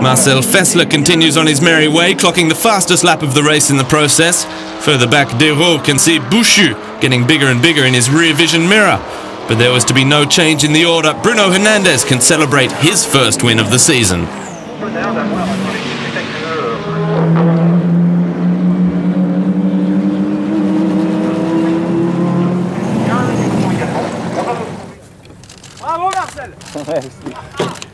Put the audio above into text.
Marcel Fässler continues on his merry way, clocking the fastest lap of the race in the process. Further back, Desraux can see Bouchut getting bigger and bigger in his rear vision mirror. But there was to be no change in the order. Bruno Hernandez can celebrate his first win of the season. Bravo Marcel